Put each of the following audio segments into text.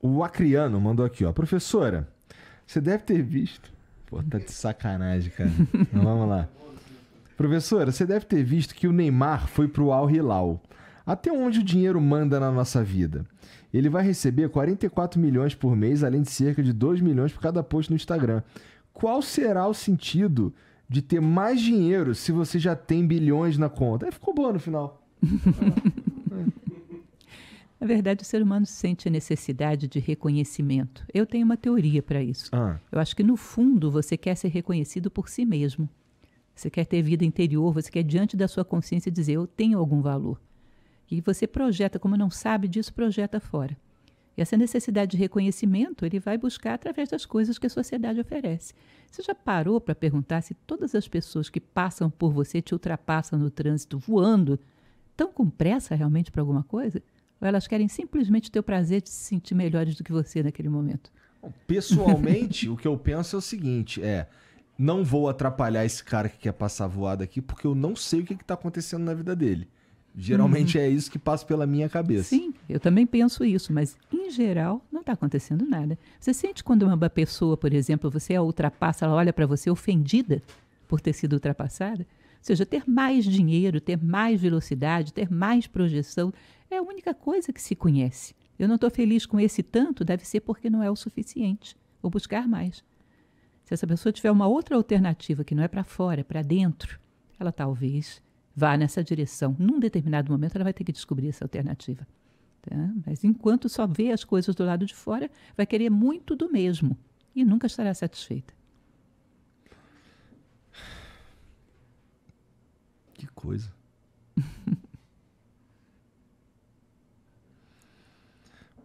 O Acriano mandou aqui, ó. Professora, você deve ter visto. Pô, tá de sacanagem, cara. então, vamos lá. Professora, você deve ter visto que o Neymar foi pro Al Hilal. Até onde o dinheiro manda na nossa vida? Ele vai receber 44 milhões por mês, além de cerca de 2 milhões por cada post no Instagram. Qual será o sentido de ter mais dinheiro se você já tem bilhões na conta? Aí ficou boa no final. Na verdade, o ser humano sente a necessidade de reconhecimento. Eu tenho uma teoria para isso. Ah. Eu acho que, no fundo, você quer ser reconhecido por si mesmo. Você quer ter vida interior, você quer, diante da sua consciência, dizer: Eu tenho algum valor. E você projeta, como não sabe disso, projeta fora. E essa necessidade de reconhecimento ele vai buscar através das coisas que a sociedade oferece. Você já parou para perguntar se todas as pessoas que passam por você te ultrapassam no trânsito voando estão com pressa realmente para alguma coisa? Ou elas querem simplesmente ter o prazer de se sentir melhores do que você naquele momento? Pessoalmente, o que eu penso é o seguinte: é. Não vou atrapalhar esse cara que quer passar voado aqui, porque eu não sei o que está acontecendo na vida dele. Geralmente uhum. é isso que passa pela minha cabeça. Sim, eu também penso isso, mas em geral não está acontecendo nada. Você sente quando uma pessoa, por exemplo, você a ultrapassa, ela olha para você ofendida por ter sido ultrapassada? Ou seja, ter mais dinheiro, ter mais velocidade, ter mais projeção é a única coisa que se conhece. Eu não estou feliz com esse tanto, deve ser porque não é o suficiente. Vou buscar mais. Se essa pessoa tiver uma outra alternativa que não é para fora, é para dentro, ela talvez vá nessa direção. Num determinado momento, ela vai ter que descobrir essa alternativa. Tá? Mas enquanto só vê as coisas do lado de fora, vai querer muito do mesmo e nunca estará satisfeita. Que coisa.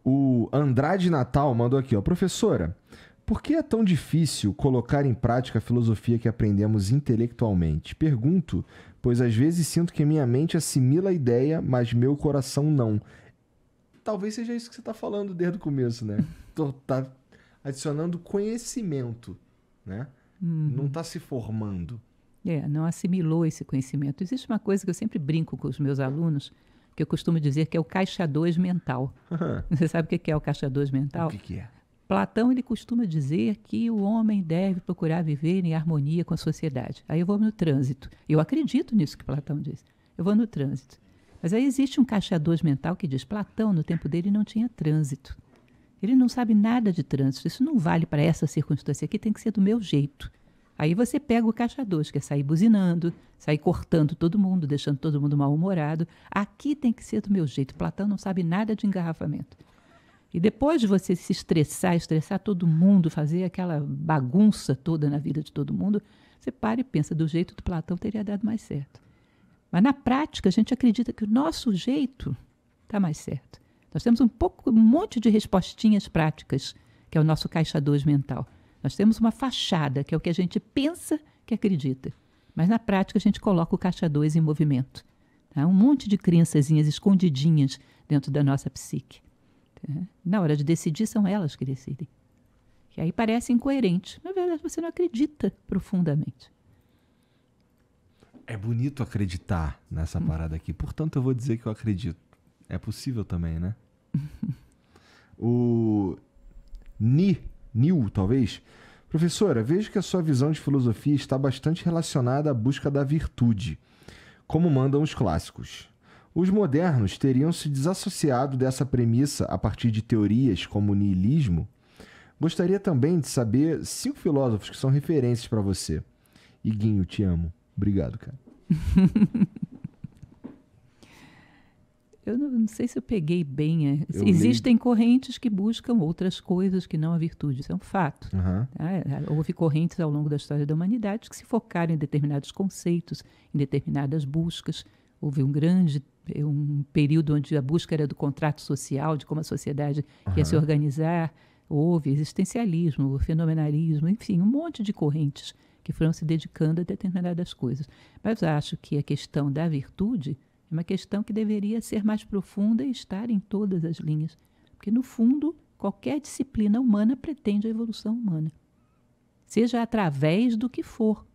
o Andrade Natal mandou aqui, ó, professora. Por que é tão difícil colocar em prática a filosofia que aprendemos intelectualmente? Pergunto, pois às vezes sinto que minha mente assimila a ideia, mas meu coração não. Talvez seja isso que você está falando desde o começo, né? tá adicionando conhecimento, né? Uhum. Não está se formando. É, não assimilou esse conhecimento. Existe uma coisa que eu sempre brinco com os meus alunos, que eu costumo dizer que é o caixa 2 mental. Você sabe o que é o caixa 2 mental? O que, que é? Platão ele costuma dizer que o homem deve procurar viver em harmonia com a sociedade. Aí eu vou no trânsito. Eu acredito nisso que Platão diz. Eu vou no trânsito. Mas aí existe um caixa 2 mental que diz: Platão, no tempo dele, não tinha trânsito. Ele não sabe nada de trânsito. Isso não vale para essa circunstância aqui, tem que ser do meu jeito. Aí você pega o caixa 2, que é sair buzinando, sair cortando todo mundo, deixando todo mundo mal-humorado. Aqui tem que ser do meu jeito. Platão não sabe nada de engarrafamento. E depois de você se estressar, estressar todo mundo, fazer aquela bagunça toda na vida de todo mundo, você para e pensa, do jeito do Platão teria dado mais certo. Mas na prática, a gente acredita que o nosso jeito está mais certo. Nós temos um pouco, um monte de respostinhas práticas, que é o nosso caixa 2 mental. Nós temos uma fachada, que é o que a gente pensa que acredita. Mas na prática a gente coloca o caixa 2 em movimento. Tá? Um monte de criançazinhas escondidinhas dentro da nossa psique. Tá? Na hora de decidir, são elas que decidem. E aí parece incoerente. Na verdade, você não acredita profundamente. É bonito acreditar nessa hum. parada aqui. Portanto, eu vou dizer que eu acredito. É possível também, né? o Ni Nil, talvez. Professora, vejo que a sua visão de filosofia está bastante relacionada à busca da virtude, como mandam os clássicos. Os modernos teriam se desassociado dessa premissa a partir de teorias como o niilismo? Gostaria também de saber cinco filósofos que são referências para você. Iguinho, te amo. Obrigado, cara. Eu não, não, sei se eu peguei bem. É. Existem li... correntes que buscam outras coisas que não a virtude, isso é um fato. Uhum. Houve correntes ao longo da história da humanidade que se focaram em determinados conceitos, em determinadas buscas. Houve um grande um período onde a busca era do contrato social, de como a sociedade uhum. ia se organizar. Houve existencialismo, fenomenalismo, enfim, um monte de correntes que foram se dedicando a determinadas coisas. Mas acho que a questão da virtude é uma questão que deveria ser mais profunda e estar em todas as linhas. Porque, no fundo, qualquer disciplina humana pretende a evolução humana. Seja através do que for.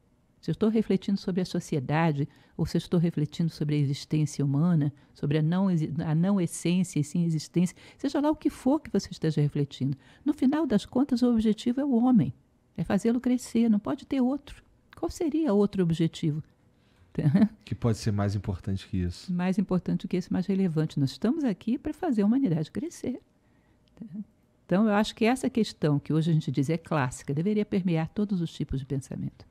Se eu estou refletindo sobre a sociedade, ou se eu estou refletindo sobre a existência humana, sobre a não, a não essência e sim existência, seja lá o que for que você esteja refletindo. No final das contas, o objetivo é o homem, é fazê-lo crescer, não pode ter outro. Qual seria outro objetivo? Que pode ser mais importante que isso. Mais importante do que esse, mais relevante. Nós estamos aqui para fazer a humanidade crescer. Então, eu acho que essa questão, que hoje a gente diz é clássica, deveria permear todos os tipos de pensamento.